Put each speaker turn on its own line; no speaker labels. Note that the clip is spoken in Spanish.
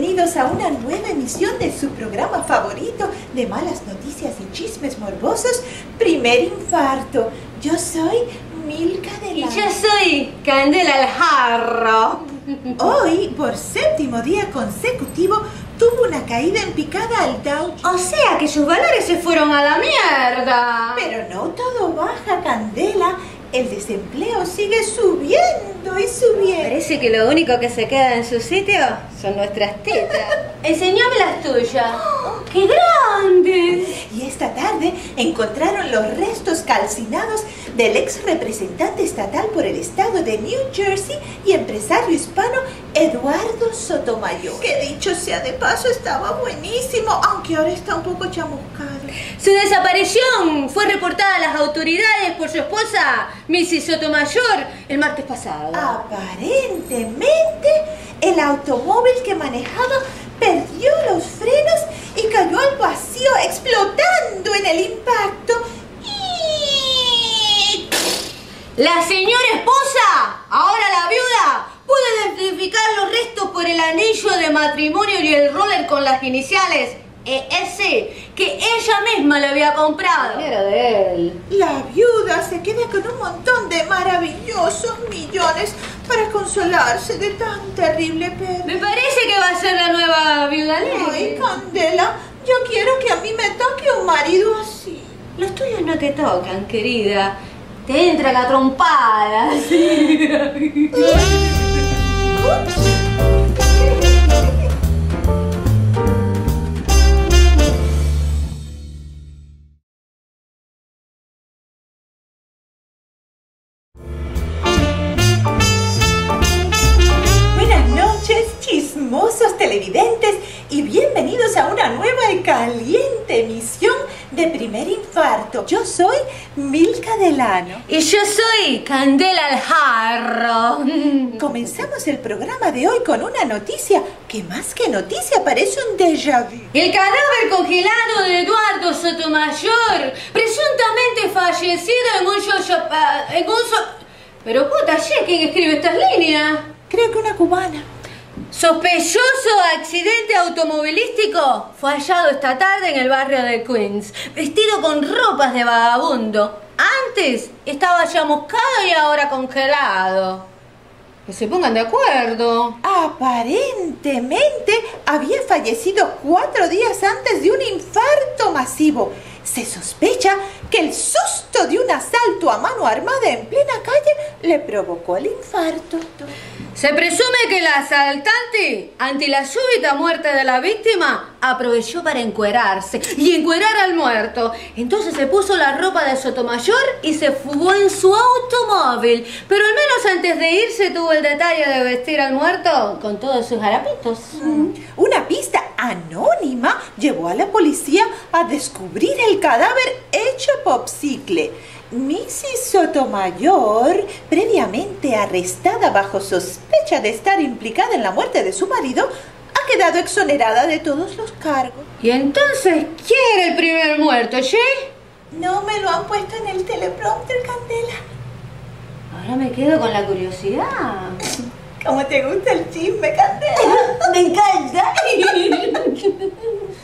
bienvenidos a una nueva emisión de su programa favorito de malas noticias y chismes morbosos, Primer Infarto. Yo soy Milka de
Y yo soy Candela el Jarro.
Hoy, por séptimo día consecutivo, tuvo una caída en picada al Dow
O sea que sus valores se fueron a la mierda.
Pero no todo baja, Candela. El desempleo sigue subiendo y subiendo.
Parece que lo único que se queda en su sitio son nuestras tetas. Enseñame las tuyas. ¡Qué grandes!
Y esta tarde encontraron los restos calcinados del ex representante estatal por el estado de New Jersey y empresario hispano Eduardo Sotomayor. Que dicho sea de paso, estaba buenísimo, aunque ahora está un poco chamuscado.
Su desaparición fue reportada a las autoridades por su esposa, Missy Sotomayor, el martes pasado.
Aparentemente, el automóvil que manejaba perdió los frenos y cayó al vacío, explotando en el impacto. Y...
La señora esposa, ahora la viuda, puede identificar los restos por el anillo de matrimonio y el roller con las iniciales ES que ella misma le había comprado. Era de él.
La viuda se queda con un montón de maravillosos millones para consolarse de tan terrible pérdida.
Me parece que va a ser la nueva viuda
Ay. Candela, yo quiero que a mí me toque un marido así.
Los tuyos no te tocan, querida. Entra la trompada.
Buenas noches, chismosos televidentes, y bienvenidos a una nueva y caliente emisión de Primer Infarto. Yo soy Milka Delano.
Y yo soy Candela el Jarro.
Comenzamos el programa de hoy con una noticia que más que noticia parece un déjà vu.
El cadáver congelado de Eduardo Sotomayor, presuntamente fallecido en un yo en un so- Pero puta, che, ¿quién escribe estas líneas?
Creo que una cubana.
Sospechoso accidente automovilístico fue hallado esta tarde en el barrio de Queens, vestido con ropas de vagabundo. Antes estaba chamuscado y ahora congelado. Que se pongan de acuerdo.
Aparentemente había fallecido cuatro días antes de un infarto masivo. Se sospecha que el susto de un asalto a mano armada en plena calle le provocó el infarto.
Se presume que el asaltante, ante la súbita muerte de la víctima, aprovechó para encuerarse y encuerar al muerto. Entonces se puso la ropa de Sotomayor y se fugó en su automóvil. Pero al menos antes de irse tuvo el detalle de vestir al muerto con todos sus harapitos.
Una pista anónima llevó a la policía a descubrir el cadáver hecho popsicle. Mrs. Sotomayor, previamente arrestada bajo sospecha de estar implicada en la muerte de su marido, quedado exonerada de todos los cargos.
Y entonces, ¿quién era el primer muerto, che?
No me lo han puesto en el teleprompter, Candela.
Ahora me quedo con la curiosidad.
¿Cómo te gusta el chisme, Candela?
Me encanta.